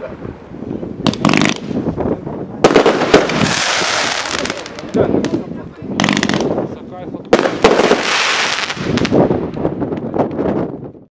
何?